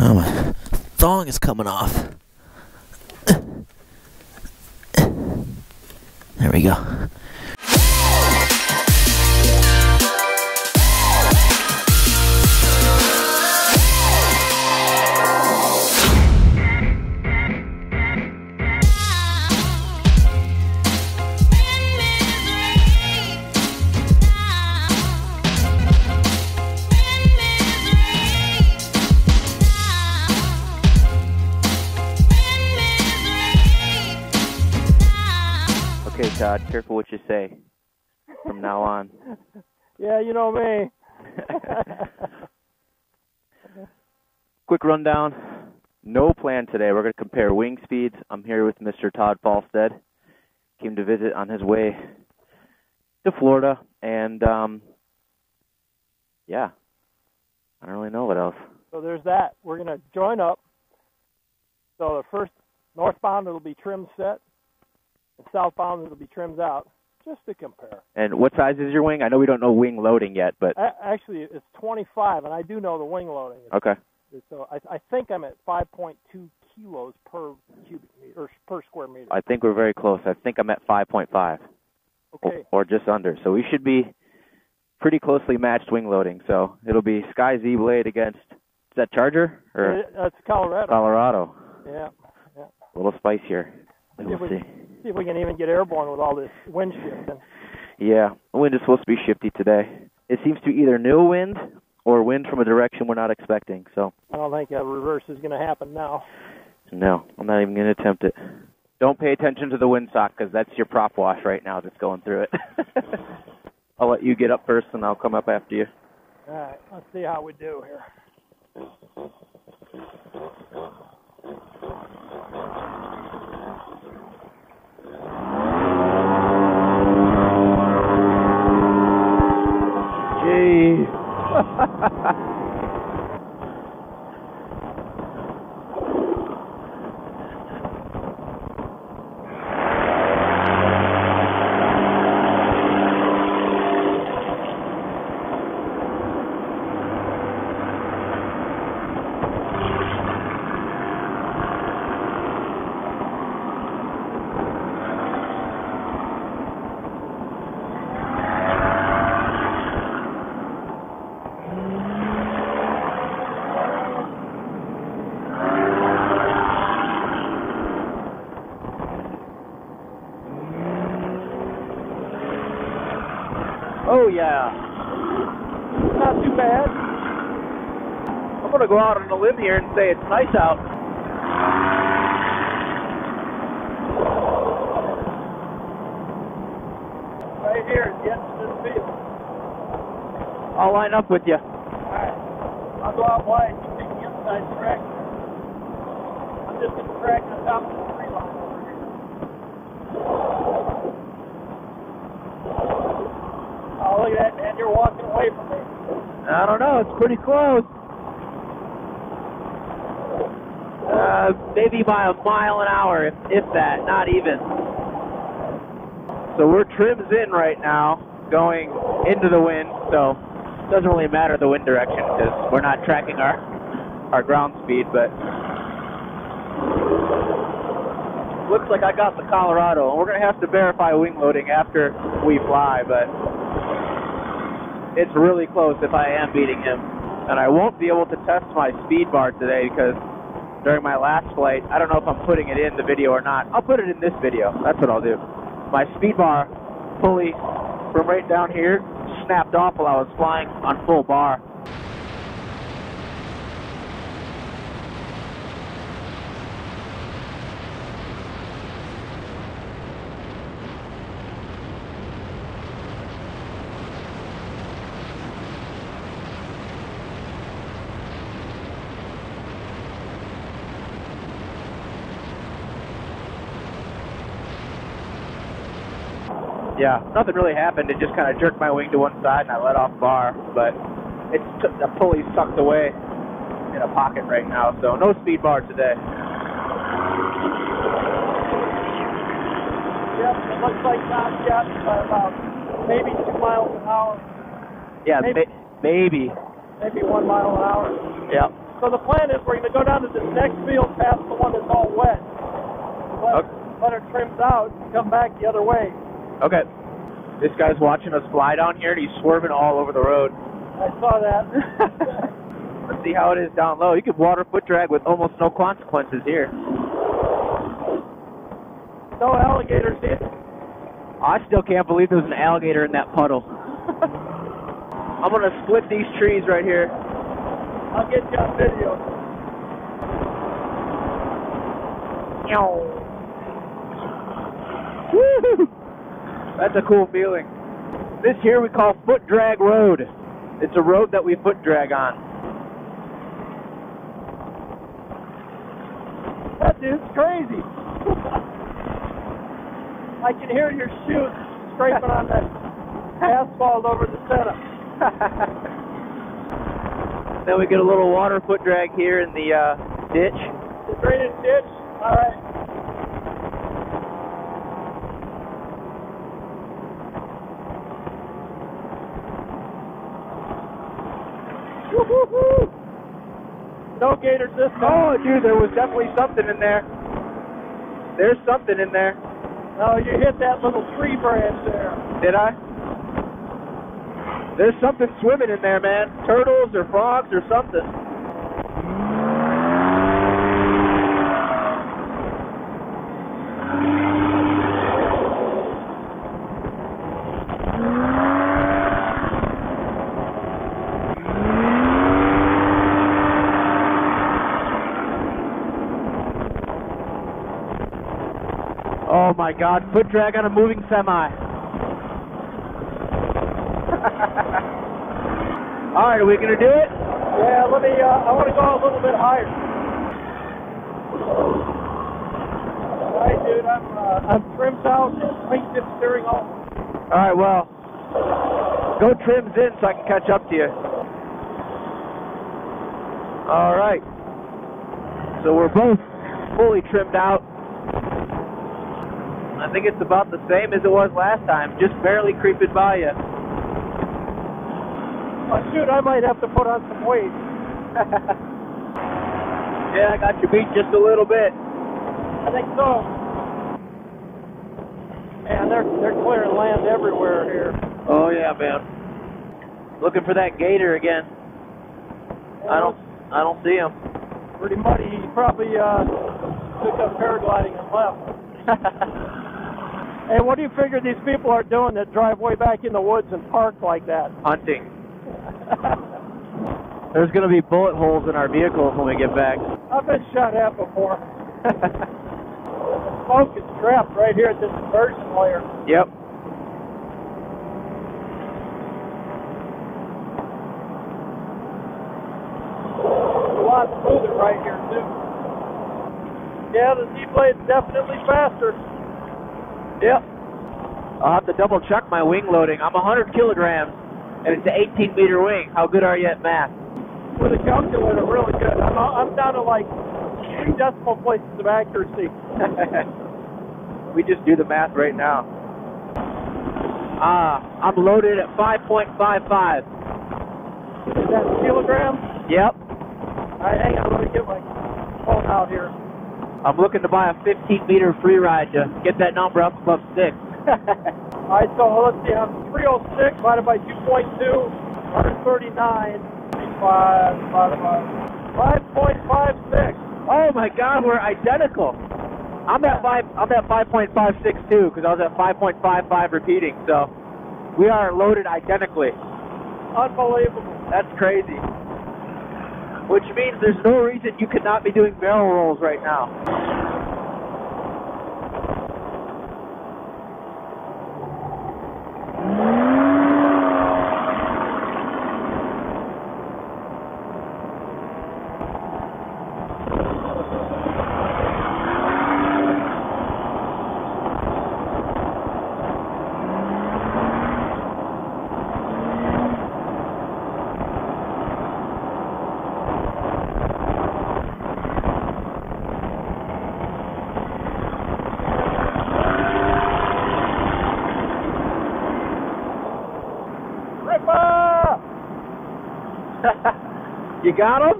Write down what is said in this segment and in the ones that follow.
Oh, my thong is coming off. There we go. Careful what you say from now on. Yeah, you know me. Quick rundown. No plan today. We're going to compare wing speeds. I'm here with Mr. Todd Falstad. Came to visit on his way to Florida, and um, yeah, I don't really know what else. so there's that. We're going to join up. So the first northbound it'll be trim set, and southbound it'll be trimmed out, just to compare. And what size is your wing? I know we don't know wing loading yet, but A- actually, it's 25, and I do know the wing loading. okay. So I, I think I'm at 5.2 kilos per cubic meter or per square meter. I think we're very close. I think I'm at 5.5 Okay. or just under. So we should be pretty closely matched wing loading. So it'll be Sky Z Blade against is that Charger or That's Colorado. Colorado? Yeah. A little spicier. We'll see. See if we can even get airborne with all this wind shifting. Yeah, the wind is supposed to be shifty today. It seems to either no wind or wind from a direction we're not expecting. So I don't think a reverse is going to happen now. no, I'm not even going to attempt it. Don't pay attention to the windsock because that's your prop wash right now that's going through it. I'll let you get up first and I'll come up after you. All right, let's see how we do here. I'm going to go out on a limb here and say it's nice out. Right here at the end of this field. I'll line up with you. All right, I'll go out wide. You take the inside track. I'm just going to track on top of the tree line over here. Oh, look at that, man! You're walking away from me. I don't know. It's pretty close. Uh, maybe by a mile an hour, if, if that, not even. So we're trims in right now, going into the wind. So it doesn't really matter the wind direction because we're not tracking our our ground speed. But looks like I got the Colorado, we're gonna have to verify wing loading after we fly. But it's really close if I am beating him. And I won't be able to test my speed bar today because during my last flight, I don't know if I'm putting it in the video or not. I'll put it in this video. That's what I'll do. My speed bar fully from right down here snapped off while I was flying on full bar. Yeah, nothing really happened. It just kind of jerked my wing to one side and I let off bar, but it's t- the pulley's tucked away in a pocket right now, so no speed bar today. Yep, it looks like Tom's got by about uh, maybe two miles an hour. Yeah, Maybe. maybe. maybe. one mile an hour. Yeah. So the plan is we're going to go down to this next field past the one that's all wet. Let, Okay. let it trims out and come back the other way. Okay. This guy's watching us fly down here and he's swerving all over the road. I saw that. Let's see how it is down low. You could water foot drag with almost no consequences here. no alligators here. I still can't believe there was an alligator in that puddle. I'm gonna split these trees right here. I'll get you on video. Woo! That's a cool feeling. This here we call foot drag road. It's a road that we foot drag on. That dude's crazy. I can hear your shoes scraping on that asphalt over the setup. then we get a little water foot drag here in the uh, ditch. The drainage ditch. All right. This Oh, dude, there was definitely something in there. There's something in there. Oh, you hit that little tree branch there. Did I? There's something swimming in there, man. Turtles or frogs or something. Oh my god, foot drag on a moving semi. Alright, are we gonna do it? Yeah, let me. Uh, I want to go a little bit higher. All right, dude. I'm uh, I'm trimmed out. Wingtip steering off. Alright, well, go trims in so I can catch up to you. Alright. So we're both fully trimmed out. I think it's about the same as it was last time, just barely creeping by you. Oh, shoot, I might have to put on some weight. yeah, I got you beat just a little bit. I think so. Man, they're they're clearing land everywhere here. Oh yeah, man. Looking for that gator again. I don't I don't see him. Pretty muddy. He probably uh, took up paragliding and left. Hey, what do you figure these people are doing that drive way back in the woods and park like that? Hunting. There's gonna be bullet holes in our vehicles when we get back. I've been shot at before. Smoke is trapped right here at this inversion layer. yep. A lot smoother right here too. Yeah, the Z-Blade's definitely faster. Yep. I'll have to double check my wing loading. I'm 100 kilograms, and it's an 18 meter wing. How good are you at math? With a calculator, really good. I'm, I'm down to like three decimal places of accuracy. we just do the math right now. Ah, I'm loaded at 5.55. Is that kilograms? Yep. All right, hang on. Let me get my phone out here. I'm looking to buy a 15 meter free ride to get that number up above six. All right, so let's see. I'm 306 divided by 2.2, 139, 5, divided by 5.56. oh my God, we're identical. I'm at five. I'm at 5.56 too because I was at 5.55 repeating. So we are loaded identically. Unbelievable. That's crazy. Which means there's no reason you could not be doing barrel rolls right now. Got him?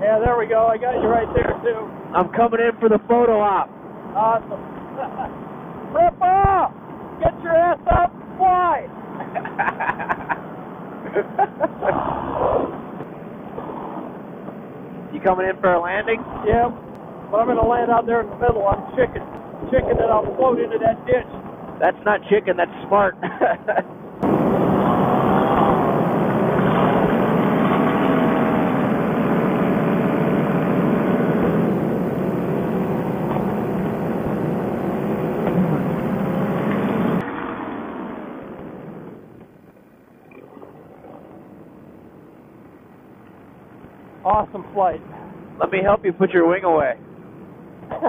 Yeah, there we go. I got you right there too. I'm coming in for the photo op. Awesome. Rip off! Get your ass up, fly! you coming in for a landing? Yeah, but I'm gonna land out there in the middle. I'm chicken, chicken, and I'll float into that ditch. That's not chicken, that's smart. Awesome flight. Let me help you put your wing away. oh.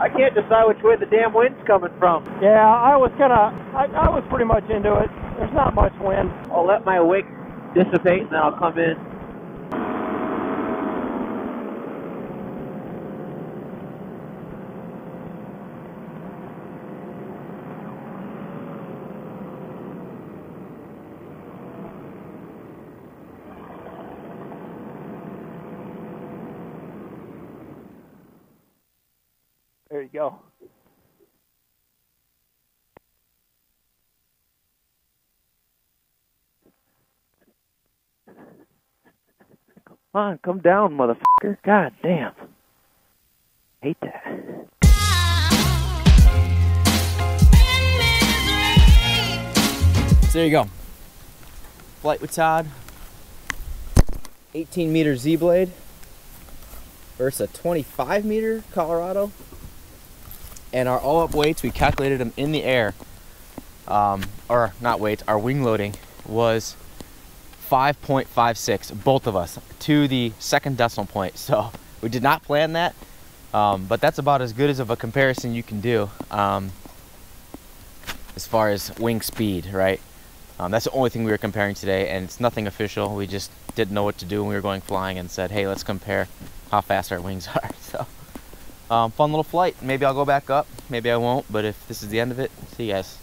I can't decide which way the damn wind's coming from. Yeah, I was kind of, I, I was pretty much into it. There's not much wind. I'll let my wake dissipate and then I'll come in. There you go. Come on, come down, motherfucker. God damn. Hate that. So there you go. Flight with Todd. 18 meter Z blade versus a 25 meter Colorado. And our all up weights, we calculated them in the air. Um, or not weights, our wing loading was 5.56, both of us, to the second decimal point. So we did not plan that, um, but that's about as good as of a comparison you can do um, as far as wing speed, right? Um, that's the only thing we were comparing today, and it's nothing official. We just didn't know what to do when we were going flying and said, hey, let's compare how fast our wings are. So, um, fun little flight. Maybe I'll go back up, maybe I won't, but if this is the end of it, see you guys.